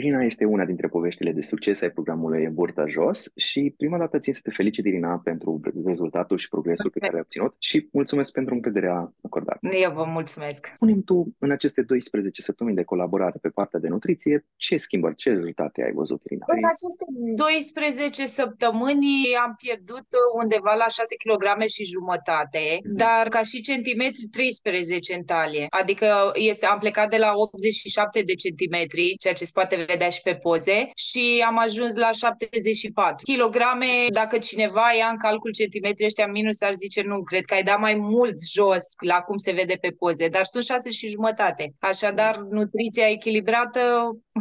Irina este una dintre poveștile de succes ai programului Burta Jos și prima dată țin să te felicit, Irina, pentru rezultatul și progresul mulțumesc. pe care ai obținut și mulțumesc pentru încrederea acordată. Eu vă mulțumesc. Spune-mi tu, în aceste 12 săptămâni de colaborare pe partea de nutriție, ce schimbări, ce rezultate ai văzut, Irina? În aceste 12 săptămâni am pierdut undeva la 6 kg și jumătate, mm-hmm. dar ca și centimetri 13 în talie. Adică este, am plecat de la 87 de centimetri, ceea ce se poate vedea și pe poze, și am ajuns la 74 kilograme. Dacă cineva ia în calcul centimetri ăștia minus, ar zice nu, cred că ai dat mai mult jos la cum se vede pe poze, dar sunt 6 și jumătate. Așadar, nutriția echilibrată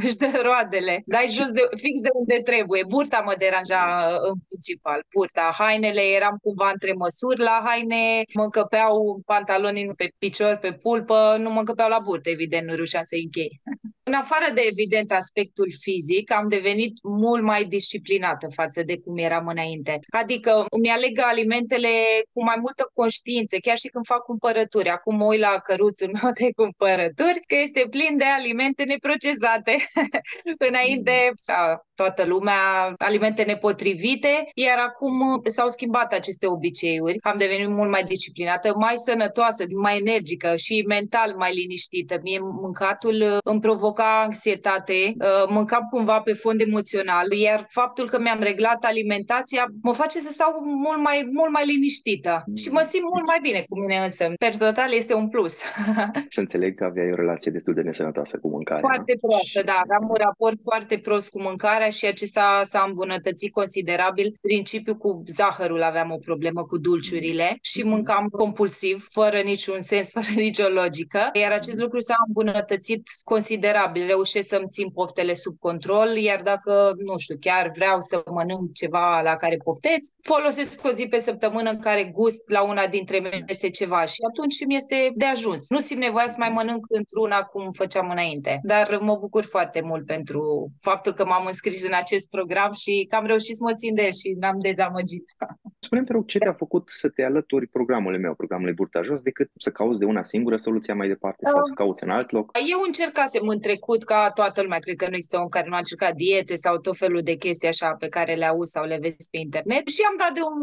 își dă roadele. Dai jos de, fix de unde trebuie. Burta mă deranja în principal. Burta. Hainele eram cumva între măsuri la haine, mă încăpeau pantalonii pe picior, pe pulpă, nu mă încăpeau la burtă, evident, nu reușeam să închei. în afară de, evident, aspectul fizic, am devenit mult mai disciplinată față de cum eram înainte. Adică îmi aleg alimentele cu mai multă conștiință, chiar și când fac cumpărături. Acum mă uit la căruțul meu de cumpărături, că este plin de alimente neprocesate. Înainte, ca toată lumea, alimente nepotrivite, iar acum s-au schimbat aceste obiceiuri. Am devenit mult mai disciplinată, mai sănătoasă, mai energică și mental mai liniștită. Mie mâncatul îmi provoca anxietate, uh, mâncam cumva pe fond emoțional, iar faptul că mi-am reglat alimentația mă face să stau mult mai, mult mai liniștită și mă simt mult mai bine cu mine însă. Per total este un plus. să înțeleg că aveai o relație destul de nesănătoasă cu mâncarea. Foarte proastă, da. Aveam un raport foarte prost cu mâncarea și acesta s-a îmbunătățit considerabil. Principiul cu zahărul aveam o problemă cu dulciurile și mâncam compulsiv, fără niciun sens, fără nicio logică. Iar acest lucru s-a îmbunătățit considerabil. Reușesc să-mi țin poftele sub control, iar dacă, nu știu, chiar vreau să mănânc ceva la care poftesc, folosesc o zi pe săptămână în care gust la una dintre mese ceva și atunci mi este de ajuns. Nu simt nevoia să mai mănânc într-una cum făceam înainte, dar mă bucur foarte mult pentru faptul că m-am înscris în acest program și că am reușit să mă țin de el și n-am dezamăgit. Spune-mi, te rog, ce te-a făcut să te alături programului meu, programului Burta Jos, decât să cauți de una singură soluția mai departe sau să cauți în alt loc? Eu încercasem în trecut ca toată lumea, cred că nu există un care nu a încercat diete sau tot felul de chestii așa pe care le auzi sau le vezi pe internet și am dat de un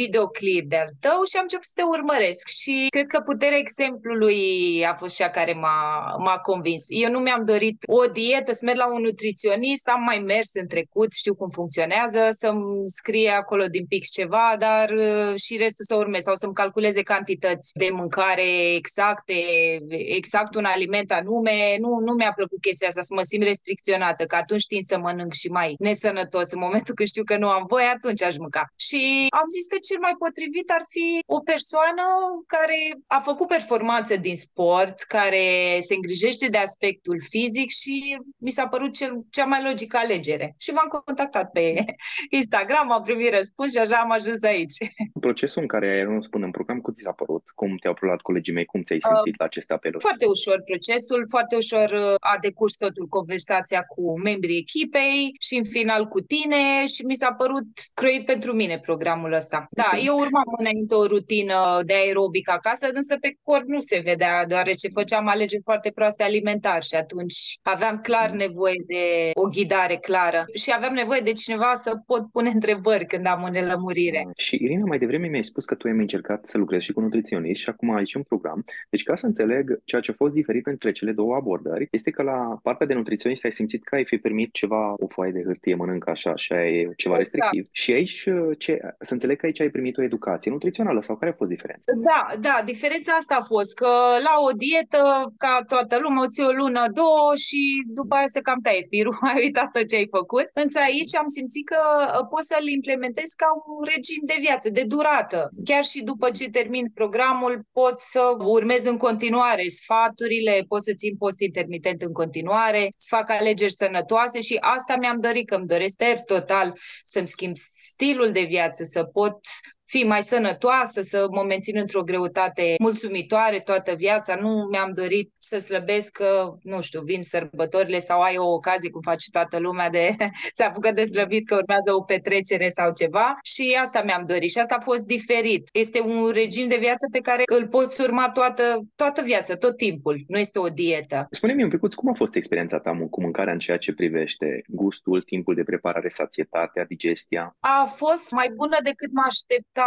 videoclip de-al tău și am început să te urmăresc și cred că puterea exemplului a fost cea care m-a, m-a convins. Eu nu mi-am dorit o dietă, să merg la un nutriționist, am mai mers în trecut, știu cum funcționează, să-mi scrie acolo din pix ceva, dar uh, și restul să urmez sau să-mi calculeze cantități de mâncare exacte, exact un aliment anume. Nu, nu mi-a plăcut chestia asta, să mă simt restricționată, că atunci tind să mănânc și mai nesănătos. În momentul când știu că nu am voie, atunci aș mânca. Și am zis că cel mai potrivit ar fi o persoană care a făcut performanță din sport, care se îngrijește de aspectul fizic și mi s-a părut cel, cea mai logică alegere. Și m-am contactat pe Instagram, am primit răspuns și așa am ajuns aici. Procesul în care ai răspuns în program, cum ți s-a părut? Cum te-au preluat colegii mei? Cum ți-ai uh, simțit uh, la aceste apeluri? Foarte ușor procesul, foarte ușor uh, a decurs totul conversația cu membrii echipei și în final cu tine și mi s-a părut croit pentru mine programul ăsta. Da, okay. eu urmam înainte o rutină de aerobic acasă, însă pe corp nu se vedea, deoarece făceam alegeri foarte proaste alimentar și atunci aveam clar mm. nevoie de o ghidare clară și aveam nevoie de cineva să pot pune întrebări când am o nelămurire. Și Irina, mai devreme mi-ai spus că tu ai încercat să lucrezi și cu nutriționist și acum ai și un program. Deci ca să înțeleg ceea ce a fost diferit între cele două abordări, este că la partea de nutriționist ai simțit că ai fi permit ceva, o foaie de hârtie, mănâncă așa și ai ceva exact. restrictiv. Și aici, ce, să înțeleg că aici ai primit o educație nutrițională sau care a fost diferența? Da, da, diferența asta a fost că la o dietă, ca toată lumea, o ții o lună, două și după aia se cam taie firul, ai uitat tot ce ai făcut. Însă aici am simțit că uh, pot să-l implementez ca un regim de viață, de durată. Chiar și după ce termin programul, pot să urmez în continuare sfaturile, pot să țin post intermitent în continuare, să fac alegeri sănătoase și asta mi-am dorit, că îmi doresc per total să-mi schimb stilul de viață, să pot fi mai sănătoasă, să mă mențin într-o greutate mulțumitoare toată viața. Nu mi-am dorit să slăbesc că, nu știu, vin sărbătorile sau ai o ocazie, cum face toată lumea, de se apucă de slăbit că urmează o petrecere sau ceva și asta mi-am dorit și asta a fost diferit. Este un regim de viață pe care îl poți urma toată, toată viața, tot timpul. Nu este o dietă. Spune-mi un pic, cum a fost experiența ta cu mâncarea în ceea ce privește gustul, timpul de preparare, sațietatea, digestia? A fost mai bună decât mă așteptam.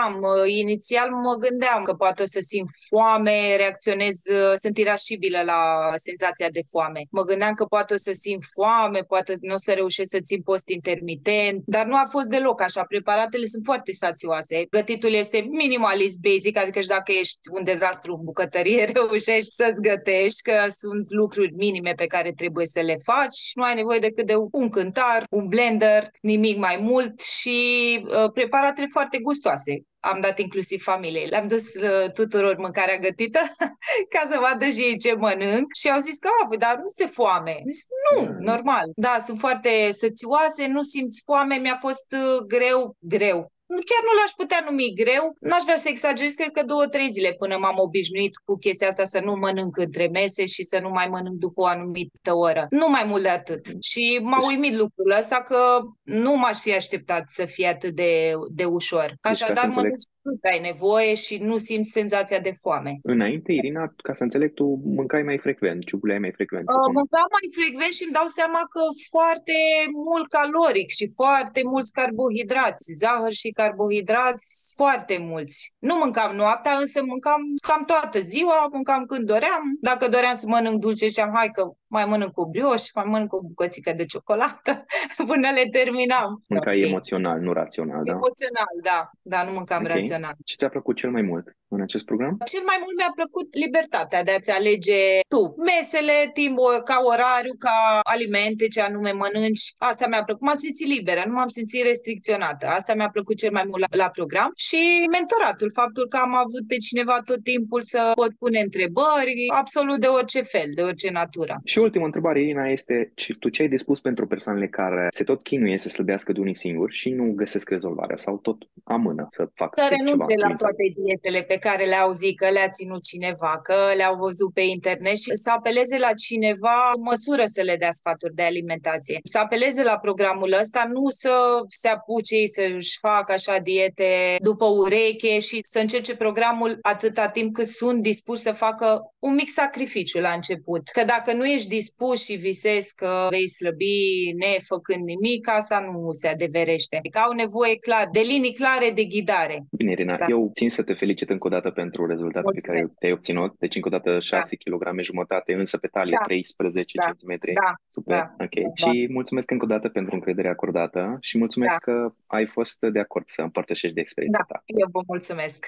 Inițial mă gândeam că poate o să simt foame, reacționez, sunt irascibilă la senzația de foame. Mă gândeam că poate o să simt foame, poate nu o să reușesc să țin post intermitent, dar nu a fost deloc așa. Preparatele sunt foarte sațioase. Gătitul este minimalist, basic, adică și dacă ești un dezastru în bucătărie, reușești să-ți gătești, că sunt lucruri minime pe care trebuie să le faci. Nu ai nevoie decât de un cântar, un blender, nimic mai mult și uh, preparatele foarte gustoase am dat inclusiv familiei. Le-am dus uh, tuturor mâncarea gătită ca să vadă și ei ce mănânc și au zis că, a, păi, dar nu se foame. Zis, nu, mm. normal. Da, sunt foarte sățioase, nu simți foame, mi-a fost uh, greu, greu chiar nu l-aș putea numi greu. N-aș vrea să exagerez, cred că două, trei zile până m-am obișnuit cu chestia asta să nu mănânc între mese și să nu mai mănânc după o anumită oră. Nu mai mult de atât. Și m-a deci- uimit lucrul ăsta că nu m-aș fi așteptat să fie atât de, de ușor. Deci, Așadar, deci, mănânci cât ai nevoie și nu simți senzația de foame. Înainte, Irina, ca să înțeleg, tu mâncai mai frecvent, ciubuleai mai frecvent. Uh, mâncam mai frecvent și îmi dau seama că foarte mult caloric și foarte mulți carbohidrați, zahăr și carbohidrați foarte mulți. Nu mâncam noaptea, însă mâncam cam toată ziua, mâncam când doream. Dacă doream să mănânc dulce, ziceam, hai că mai mănânc o brioș, mai mănânc o bucățică de ciocolată până le terminam. Mâncai okay. emoțional, nu rațional, da? Emoțional, da. Da, nu mâncam okay. rațional. Ce ți-a plăcut cel mai mult în acest program? Cel mai mult mi-a plăcut libertatea de a-ți alege tu. Mesele, timp, ca orariu, ca alimente, ce anume mănânci. Asta mi-a plăcut. M-am simțit liberă, nu m-am simțit restricționată. Asta mi-a plăcut cel mai mult la, la program. Și mentoratul, faptul că am avut pe cineva tot timpul să pot pune întrebări, absolut de orice fel, de orice natură. Și ultima întrebare, Irina, este tu ce ai dispus pentru persoanele care se tot chinuie să slăbească de unii singuri și nu găsesc rezolvarea sau tot amână să facă Să renunțe ceva, la toate dietele pe care le-au zis că le-a ținut cineva, că le-au văzut pe internet și să apeleze la cineva în măsură să le dea sfaturi de alimentație. Să apeleze la programul ăsta, nu să se apuce să-și facă așa diete după ureche și să încerce programul atâta timp cât sunt dispuși să facă un mic sacrificiu la început. Că dacă nu ești dispus și visezi că vei slăbi nefăcând nimic, asta nu se adeverește. Adică au nevoie clar de linii clare de ghidare. Bine, Irina, da. eu țin să te felicit încă o dată pentru rezultatul pe care te-ai obținut. Deci încă o dată 6 da. kg jumătate, însă pe talie da. 13 da. cm. Da. Super, da. ok. Da. Și mulțumesc încă o dată pentru încrederea acordată și mulțumesc da. că ai fost de acord să împărtășești de experiența da. ta. Eu vă mulțumesc.